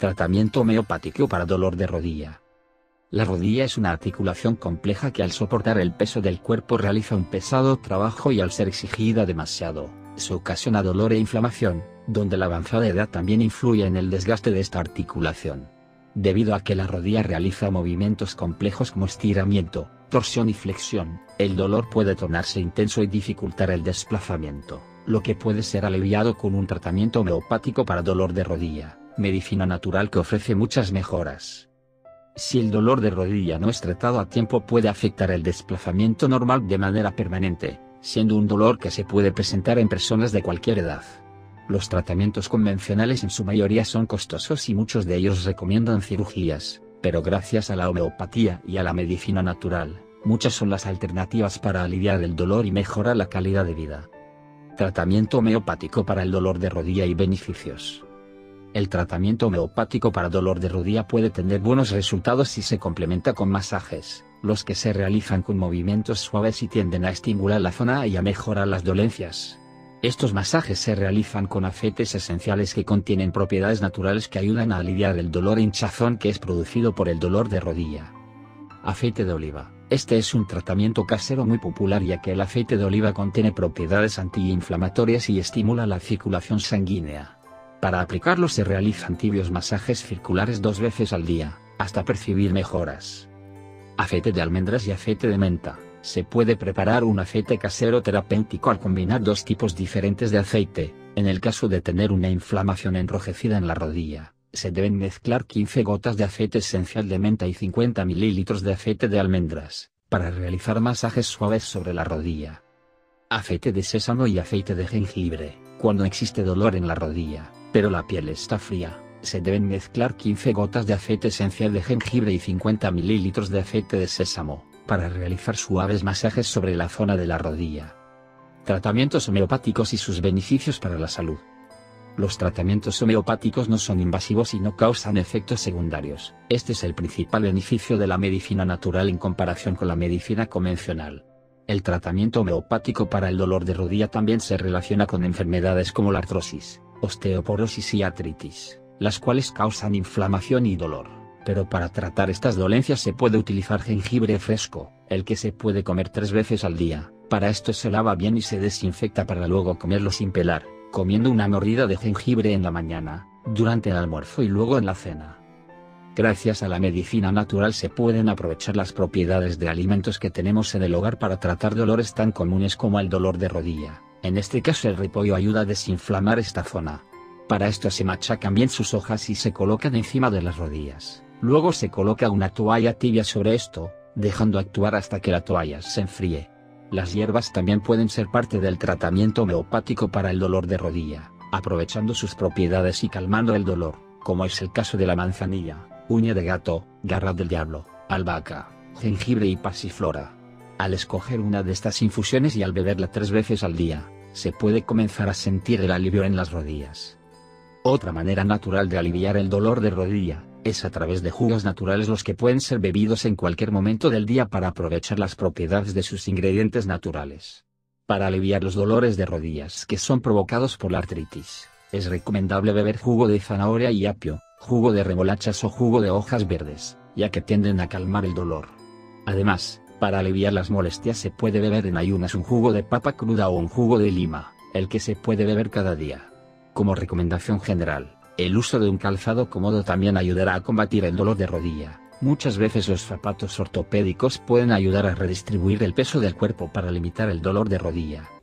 Tratamiento homeopático para dolor de rodilla. La rodilla es una articulación compleja que al soportar el peso del cuerpo realiza un pesado trabajo y al ser exigida demasiado, se ocasiona dolor e inflamación, donde la avanzada edad también influye en el desgaste de esta articulación. Debido a que la rodilla realiza movimientos complejos como estiramiento, torsión y flexión, el dolor puede tornarse intenso y dificultar el desplazamiento, lo que puede ser aliviado con un tratamiento homeopático para dolor de rodilla medicina natural que ofrece muchas mejoras. Si el dolor de rodilla no es tratado a tiempo puede afectar el desplazamiento normal de manera permanente, siendo un dolor que se puede presentar en personas de cualquier edad. Los tratamientos convencionales en su mayoría son costosos y muchos de ellos recomiendan cirugías, pero gracias a la homeopatía y a la medicina natural, muchas son las alternativas para aliviar el dolor y mejorar la calidad de vida. Tratamiento homeopático para el dolor de rodilla y beneficios. El tratamiento homeopático para dolor de rodilla puede tener buenos resultados si se complementa con masajes, los que se realizan con movimientos suaves y tienden a estimular la zona y a mejorar las dolencias. Estos masajes se realizan con aceites esenciales que contienen propiedades naturales que ayudan a aliviar el dolor e hinchazón que es producido por el dolor de rodilla. Aceite de oliva. Este es un tratamiento casero muy popular ya que el aceite de oliva contiene propiedades antiinflamatorias y estimula la circulación sanguínea. Para aplicarlo se realizan tibios masajes circulares dos veces al día, hasta percibir mejoras. Aceite de almendras y aceite de menta. Se puede preparar un aceite casero terapéutico al combinar dos tipos diferentes de aceite. En el caso de tener una inflamación enrojecida en la rodilla, se deben mezclar 15 gotas de aceite esencial de menta y 50 mililitros de aceite de almendras, para realizar masajes suaves sobre la rodilla. Aceite de sésamo y aceite de jengibre. Cuando existe dolor en la rodilla, pero la piel está fría, se deben mezclar 15 gotas de aceite esencial de jengibre y 50 mililitros de aceite de sésamo, para realizar suaves masajes sobre la zona de la rodilla. Tratamientos homeopáticos y sus beneficios para la salud. Los tratamientos homeopáticos no son invasivos y no causan efectos secundarios. Este es el principal beneficio de la medicina natural en comparación con la medicina convencional. El tratamiento homeopático para el dolor de rodilla también se relaciona con enfermedades como la artrosis, osteoporosis y artritis, las cuales causan inflamación y dolor. Pero para tratar estas dolencias se puede utilizar jengibre fresco, el que se puede comer tres veces al día. Para esto se lava bien y se desinfecta para luego comerlo sin pelar, comiendo una mordida de jengibre en la mañana, durante el almuerzo y luego en la cena. Gracias a la medicina natural se pueden aprovechar las propiedades de alimentos que tenemos en el hogar para tratar dolores tan comunes como el dolor de rodilla, en este caso el repollo ayuda a desinflamar esta zona. Para esto se machacan bien sus hojas y se colocan encima de las rodillas. Luego se coloca una toalla tibia sobre esto, dejando actuar hasta que la toalla se enfríe. Las hierbas también pueden ser parte del tratamiento homeopático para el dolor de rodilla, aprovechando sus propiedades y calmando el dolor, como es el caso de la manzanilla, uña de gato, garra del diablo, albahaca, jengibre y pasiflora. Al escoger una de estas infusiones y al beberla tres veces al día, se puede comenzar a sentir el alivio en las rodillas. Otra manera natural de aliviar el dolor de rodilla, es a través de jugos naturales los que pueden ser bebidos en cualquier momento del día para aprovechar las propiedades de sus ingredientes naturales. Para aliviar los dolores de rodillas que son provocados por la artritis, es recomendable beber jugo de zanahoria y apio, jugo de remolachas o jugo de hojas verdes, ya que tienden a calmar el dolor. Además, para aliviar las molestias se puede beber en ayunas un jugo de papa cruda o un jugo de lima, el que se puede beber cada día. Como recomendación general, el uso de un calzado cómodo también ayudará a combatir el dolor de rodilla. Muchas veces los zapatos ortopédicos pueden ayudar a redistribuir el peso del cuerpo para limitar el dolor de rodilla.